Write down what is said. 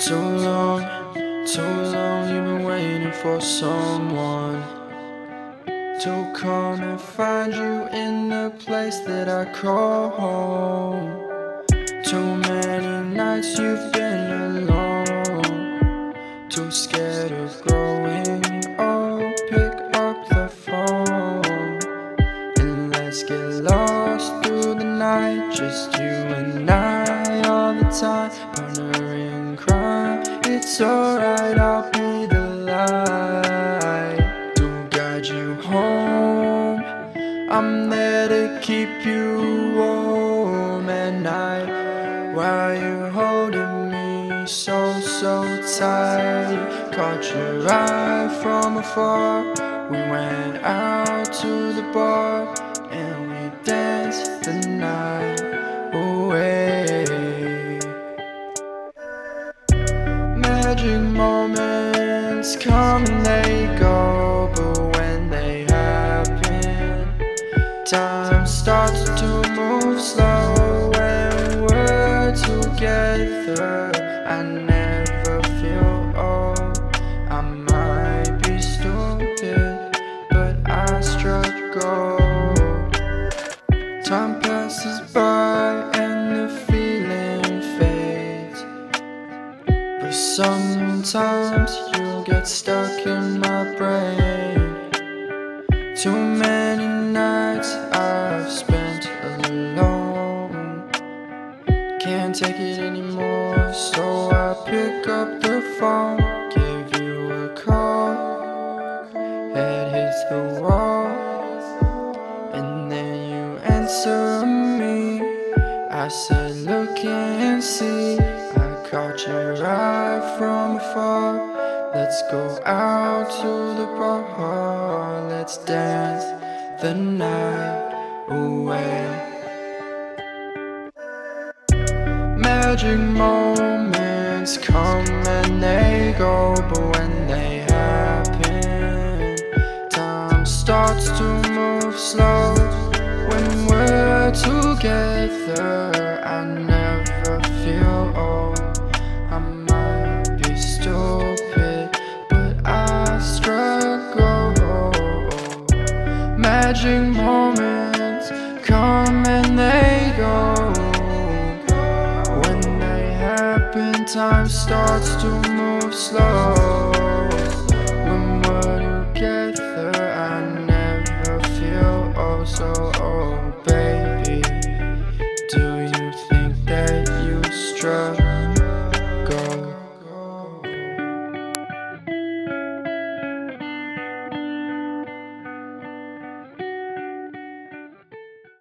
Too long, too long you've been waiting for someone to come and find you in the place that I call home. Too many nights you've been alone, too scared of growing old. Pick up the phone and let's get lost through the night, just you and I all the time. It's alright, I'll be the light to guide you home. I'm there to keep you warm at night while you're holding me so, so tight. Caught your eye from afar. We went out to the bar and we danced the night they go, but when they happen, time starts to move slow. When we're together, I never feel old. I might be stupid, but I struck gold. Time passes by and the feeling fades. But sometimes you get stuck in my brain. Too many nights I've spent alone. Can't take it anymore, so I pick up the phone, give you a call. Head hits the wall, and then you answer me. I said, Look and see. I caught your eye from afar. Let's go out to the bar. Let's dance the night away. Magic moments come and they go, but when they happen, time starts to move slow. When we're together, I never Magic moments come and they go. When they happen, time starts to move slow. When we're together, I never feel oh so old, baby. Do you think that you struggle?